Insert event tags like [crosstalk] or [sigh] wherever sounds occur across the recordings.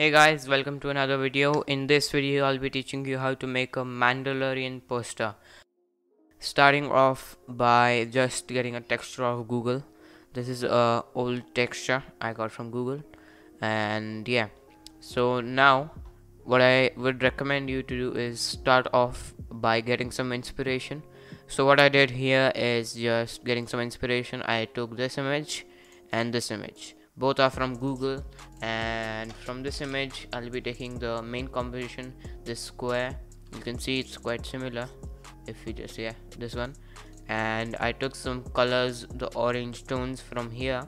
Hey guys, welcome to another video. In this video, I'll be teaching you how to make a Mandalorian poster. Starting off by just getting a texture of Google. This is a old texture I got from Google. And yeah, so now what I would recommend you to do is start off by getting some inspiration. So what I did here is just getting some inspiration. I took this image and this image both are from google and from this image i'll be taking the main composition this square. You can see it's quite similar if you just yeah this one. And i took some colors the orange tones from here.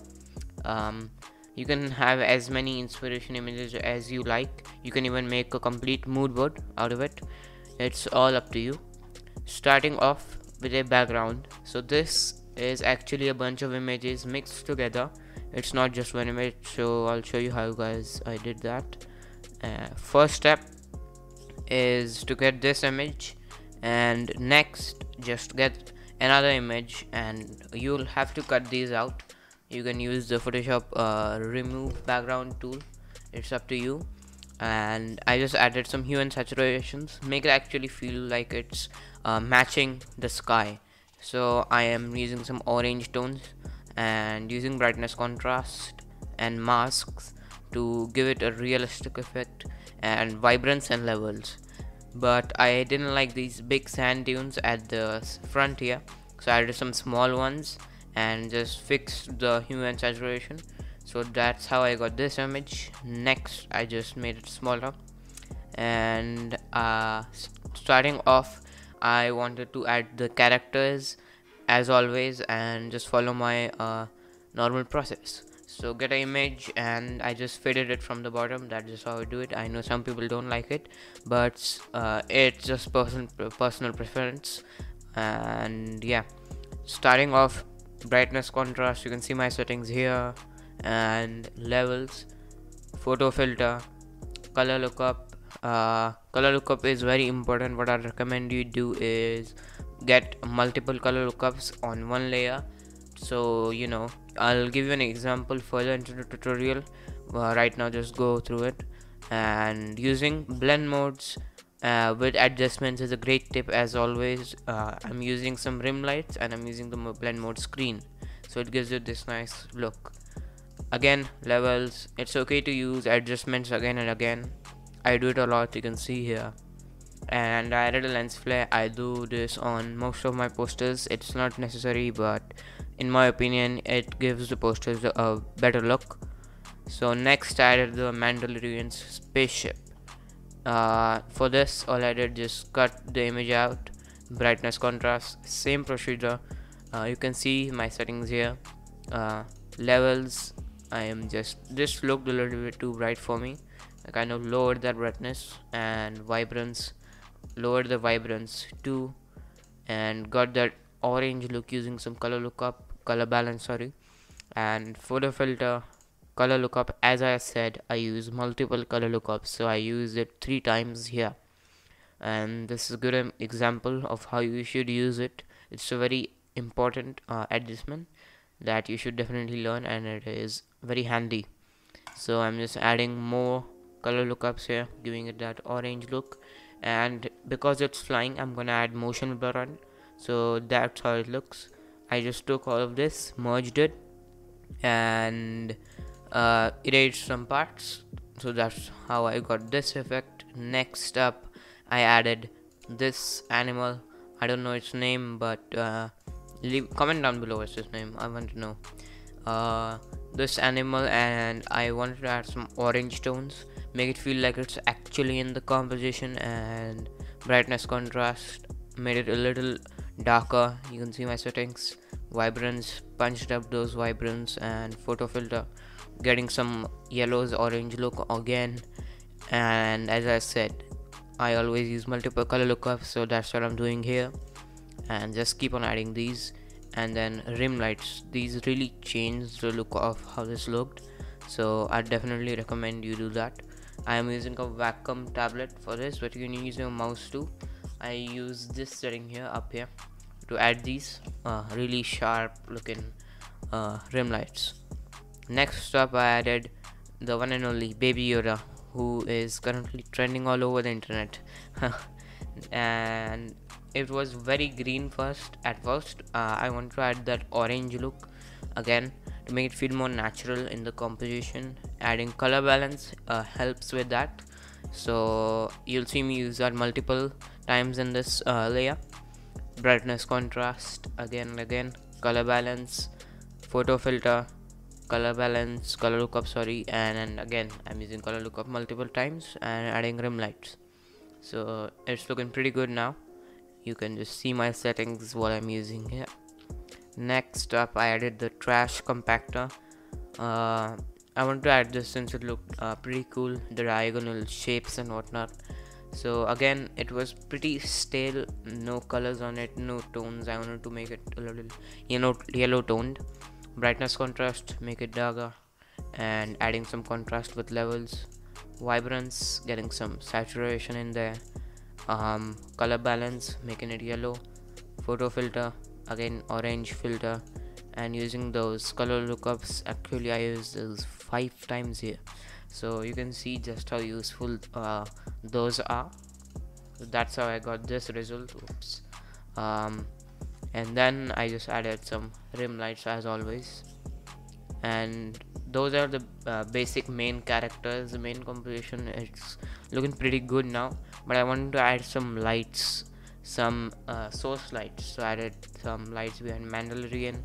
Um, you can have as many inspiration images as you like. You can even make a complete mood board out of it. It's all up to you. Starting off with a background. So this is actually a bunch of images mixed together it's not just one image so I'll show you how guys I did that. Uh, first step is to get this image and next just get another image and you'll have to cut these out. You can use the Photoshop uh, remove background tool. It's up to you. And I just added some hue and saturations. Make it actually feel like it's uh, matching the sky. So I am using some orange tones and using brightness contrast and masks to give it a realistic effect and vibrance and levels. But I didn't like these big sand dunes at the front here so I added some small ones and just fixed the hue and saturation. So that's how I got this image. Next I just made it smaller. And uh, starting off I wanted to add the characters as always and just follow my uh, normal process. So get an image and I just faded it from the bottom. That's just how I do it. I know some people don't like it but uh, it's just person personal preference. And yeah. Starting off brightness contrast. You can see my settings here. And levels. Photo filter. Color lookup. Uh, color lookup is very important. What I recommend you do is get multiple color lookups on one layer. So you know I'll give you an example further into the tutorial. Uh, right now just go through it. And using blend modes uh, with adjustments is a great tip as always. Uh, I'm using some rim lights and I'm using the blend mode screen. So it gives you this nice look. Again levels. It's okay to use adjustments again and again. I do it a lot you can see here and I added a lens flare. I do this on most of my posters. It's not necessary but in my opinion it gives the posters a better look. So next I added the Mandalorian spaceship. Uh, for this all I did just cut the image out. Brightness contrast same procedure. Uh, you can see my settings here. Uh, levels I am just this looked a little bit too bright for me. I kind of lowered that brightness and vibrance lowered the vibrance too and got that orange look using some color lookup color balance sorry and photo filter color lookup. As I said I use multiple color lookups so I use it three times here. And this is a good example of how you should use it. It's a very important uh, adjustment that you should definitely learn and it is very handy. So I'm just adding more color lookups here giving it that orange look and because it's flying I'm gonna add motion blur on. So that's how it looks. I just took all of this merged it and uh, erased some parts. So that's how I got this effect. Next up I added this animal. I don't know its name but uh, leave comment down below what's its name. I want to know. Uh, this animal and I wanted to add some orange tones make it feel like it's actually in the composition and brightness contrast made it a little darker. You can see my settings vibrance punched up those vibrance and photo filter getting some yellows orange look again. And as I said I always use multiple color lookups so that's what I'm doing here. And just keep on adding these and then rim lights. These really change the look of how this looked. So I definitely recommend you do that I am using a Wacom tablet for this but you can use your mouse too. I use this setting here up here to add these uh, really sharp looking uh, rim lights. Next up I added the one and only Baby Yoda who is currently trending all over the internet. [laughs] And it was very green first at first. Uh, I want to add that orange look again to make it feel more natural in the composition. Adding color balance uh, helps with that. So you'll see me use that multiple times in this uh, layer. Brightness contrast again and again. Color balance photo filter color balance color lookup sorry. And, and again I'm using color lookup multiple times and adding rim lights. So it's looking pretty good now. You can just see my settings what I'm using here next up I added the trash compactor. Uh, I want to add this since it looked uh, pretty cool the diagonal shapes and whatnot. So again it was pretty stale no colors on it no tones. I wanted to make it a little you know yellow toned. Brightness contrast make it darker. And adding some contrast with levels. Vibrance getting some saturation in there. Um, color balance making it yellow. Photo filter again orange filter and using those color lookups actually I use those five times here. So you can see just how useful uh, those are. That's how I got this result. Oops. Um, and then I just added some rim lights as always. And those are the uh, basic main characters the main composition. It's looking pretty good now but I wanted to add some lights some uh, source lights. So I added some lights behind Mandalorian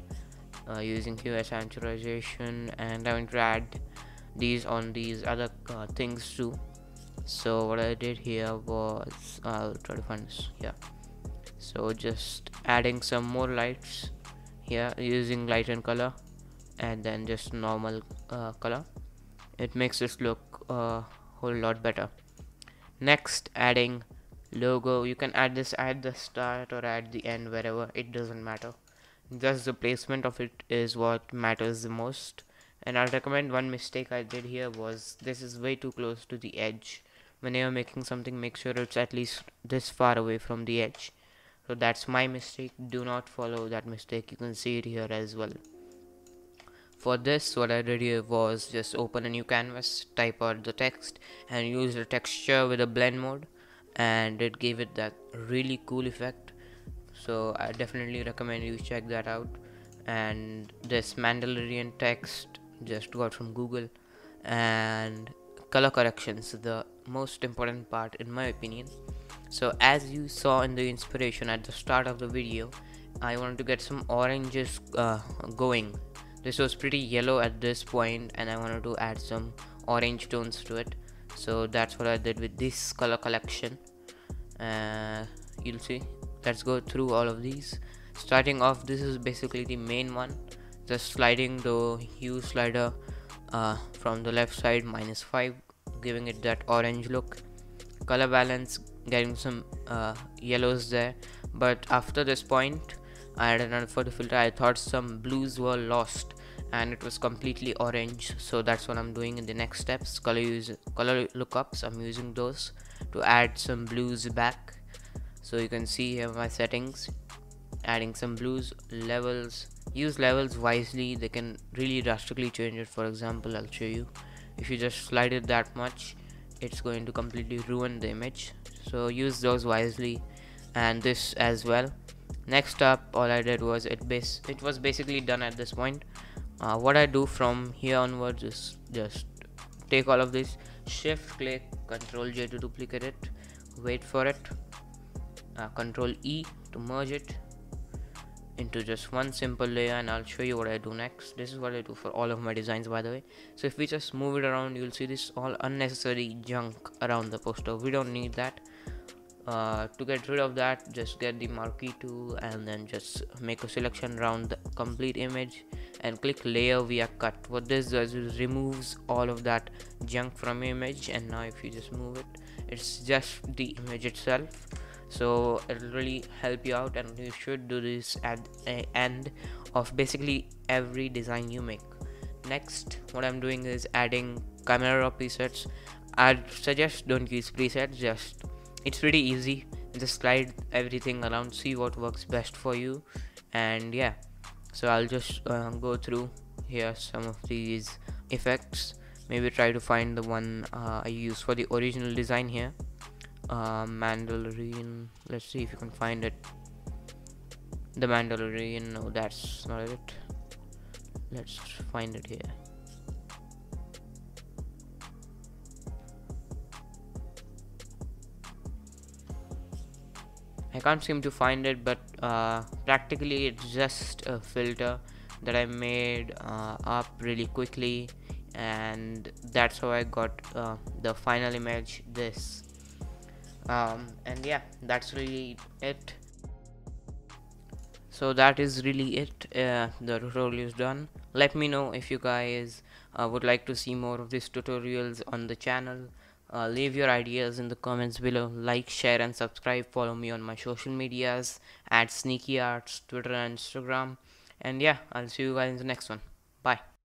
uh, using hue saturation and I want to add these on these other uh, things too. So what I did here was I'll try to find this yeah. So just adding some more lights here using light and color and then just normal uh, color. It makes this look a whole lot better. Next adding logo you can add this at the start or at the end wherever it doesn't matter. Just the placement of it is what matters the most. And I'll recommend one mistake I did here was this is way too close to the edge. When you're making something make sure it's at least this far away from the edge. So that's my mistake. Do not follow that mistake. You can see it here as well. For this what I did here was just open a new canvas type out the text and use the texture with a blend mode and it gave it that really cool effect. So I definitely recommend you check that out. And this Mandalorian text just got from Google. And color corrections the most important part in my opinion. So as you saw in the inspiration at the start of the video I wanted to get some oranges uh, going. This was pretty yellow at this point and I wanted to add some orange tones to it so that's what I did with this color correction. Uh, you'll see. Let's go through all of these. Starting off this is basically the main one. Just sliding the hue slider uh, from the left side minus 5 giving it that orange look. Color balance getting some uh, yellows there. But after this point I added another photo filter I thought some blues were lost and it was completely orange. So that's what I'm doing in the next steps. Color use color lookups. I'm using those to add some blues back. So you can see here my settings. Adding some blues levels. Use levels wisely. They can really drastically change it. For example I'll show you. If you just slide it that much it's going to completely ruin the image. So use those wisely. And this as well. Next up all I did was it base it was basically done at this point uh, what I do from here onwards is just take all of this shift click control J to duplicate it wait for it uh, control E to merge it into just one simple layer and I'll show you what I do next. This is what I do for all of my designs by the way. So if we just move it around you'll see this all unnecessary junk around the poster. We don't need that. Uh, to get rid of that just get the marquee tool and then just make a selection around the complete image and click layer via cut. What this does is removes all of that junk from image and now if you just move it it's just the image itself. So it'll really help you out and you should do this at the end of basically every design you make. Next what i'm doing is adding camera presets. I'd suggest don't use presets just it's pretty easy. Just slide everything around see what works best for you. And yeah so i'll just uh, go through here some of these effects. Maybe try to find the one uh, I use for the original design here. Uh, Mandalorian let's see if you can find it. The Mandalorian no that's not it. Let's find it here I can't seem to find it but uh, practically it's just a filter that I made uh, up really quickly and that's how I got uh, the final image this. Um, and yeah that's really it. So that is really it uh, the tutorial is done. Let me know if you guys uh, would like to see more of these tutorials on the channel uh, leave your ideas in the comments below. Like share and subscribe. Follow me on my social medias at SneakyArts twitter and instagram. And yeah i'll see you guys in the next one. Bye